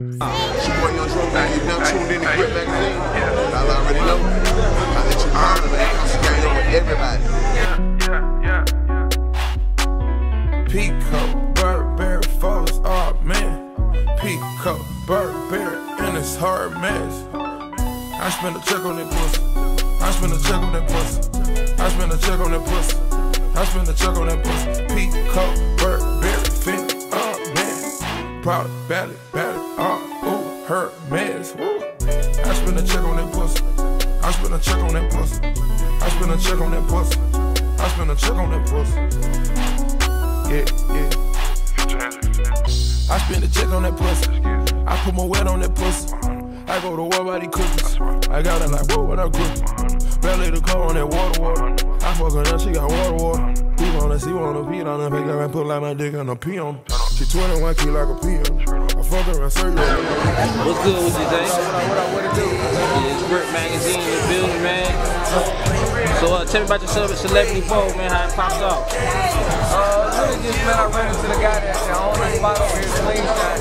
She boy Young Dro now, you now tuned in to Grip Magazine. Y'all already know. I let you learn, man. I'm scaring with everybody. Yeah, yeah, yeah. Pico, Burberry, Foes, oh man. Pico, Burberry, and it's hard mess. I spend a check on that pussy. I spend a check on that pussy. I spend a check on that pussy. I spend a check on that pussy. Pico, Burberry, fit, oh man. Proud of Bally, Bally, oh, ooh, her. Woo. I spend a check on that pussy. I spend a check on that pussy. I spend a check on that pussy. I spend a check on that pussy. Yeah, yeah. I spend a check on that pussy. I put my wet on that pussy. I go to war by these cookies. I got it like, whoa, what I cook? Belly the car on that water, water. I fuck her now, she got water, water. He wanna see, wanna pee on her. Pick up and put like my dick on a pee on. She 21 key like a pee on her. I fuck her and serve. What's good with you, Zay? What up, what up, what do? Yeah, it's Grip Magazine in the building, man. So uh, tell me about your cele- celebrity bowl, man, how it pops off. Uh, really just, man, I ran into the guy that, owned the spot over here, Slingshot.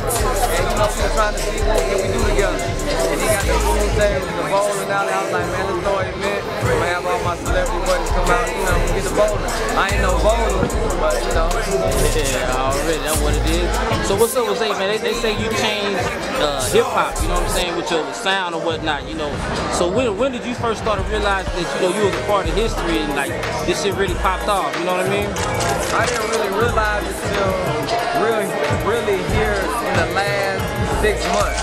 And, you know, we were trying to see what can we do together. And he got the rules there, with the bowling out there. I was like, man, let's throw an event. I'm have all my celebrity buddies come out, you know, get the bowling. I ain't no bowler, but, you know. Yeah, already, that's what it is. So what's up with Zay, man? They, they say you changed uh, hip hop, you know what I'm saying, with your sound or whatnot, you know. So when when did you first start to realize that you know you was a part of history and like this shit really popped off? You know what I mean? I didn't really realize it till really, really here in the last six months.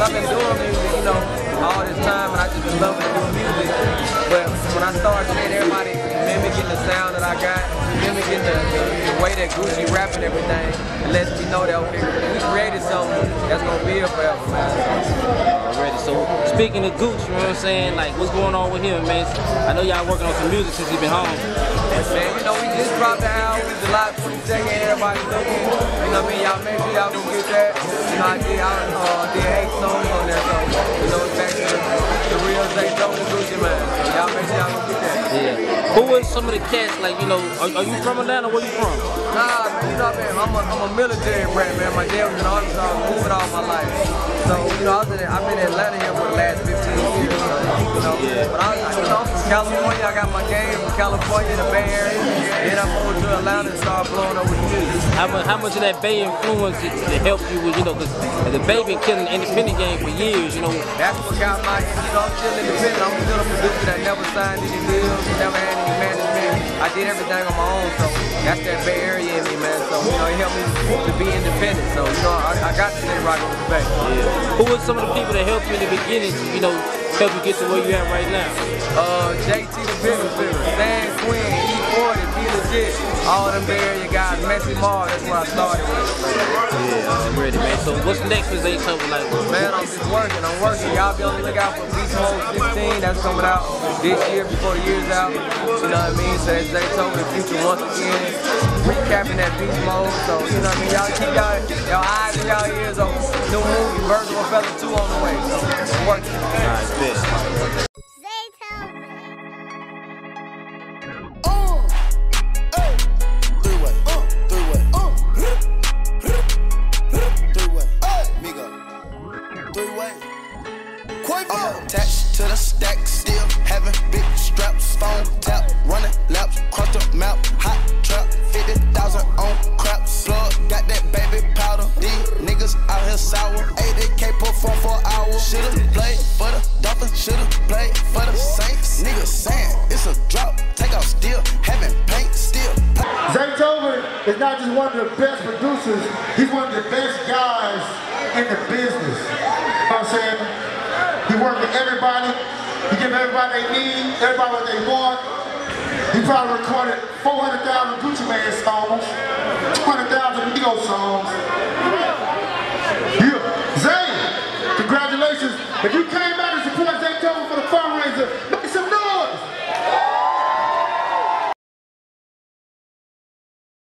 I've been doing music, you know, all this time, and I just been loving to do music. But when I started seeing everybody mimicking the sound that I got, that Gucci rapping everything, it lets me know that okay, we created something that's gonna be here forever, man. Already. So speaking of Gucci, you know what I'm saying? Like what's going on with him, man? I know y'all working on some music since he been home. Man, you know, we just dropped the album July 22nd, everybody looking. You know what I mean? Y'all make sure y'all get that. You know, I did, I uh, did eight songs on there, so, you know, it's back to the, real Zaytoven Gucci, man. Yeah. Who was some of the cats, like, you know, are, are you from Atlanta? Where you from? Nah, man, you know, man, I'm a, I'm a military brat, man. My dad was in Arkansas, I was moving all my life. So, you know, I was in, I've been in Atlanta here for the last 15 years, so, you know. Yeah. But I, you know, I'm from California, I got my game from California, the Bay Area. Then I moved to Atlanta and started blowing up with music. How much, how much of that Bay influence it, it helped you with, you know, because the Bay been killing the independent game for years, you know. That's what got my, you know, I'm still independent. I'm still a producer that never signed any deals, never had any management. I did everything on my own, so that's that Bay to be independent. So, you know, I, I got to stay rocking with the Bay. Who was some of the people that helped you in the beginning you know, help you get to where you at right now? Uh, JT the Figure, San Quinn, E40, B-Legit, all them Bay Area guys, Messy Marv, that's where I started with. Yeah, I'm ready, man. So what's next for Zaytoven? Like, Man, I'm just working. I'm working. Y'all be on the lookout for Beast Mode 15, That's coming out this year before the year's out. You know what I mean? So as they told the future once again, recapping that Beast Mode. So you know what I mean? Y'all keep y'all, eyes and y'all ears open. New movie, Birds of a Feather 2 on the way. So working. alright, I'm attached to the stack, still having big straps, phone tap, running laps, cross the map, hot trap, 50,000 on craps, plug, got that baby powder, these niggas out here sour, 80k perform for hours, should've played for the Dolphins, should've played for the Saints, niggas saying it's a drop, take off still, having paint, still Zaytoven is not just one of the best producers, he's one of the best guys in the business. You know what I'm saying? He works with everybody, he gives everybody they need, everybody what they want. He probably recorded 400,000 Gucci Mane songs, 200,000 Ego songs. Yeah. Zay, congratulations. If you came out can't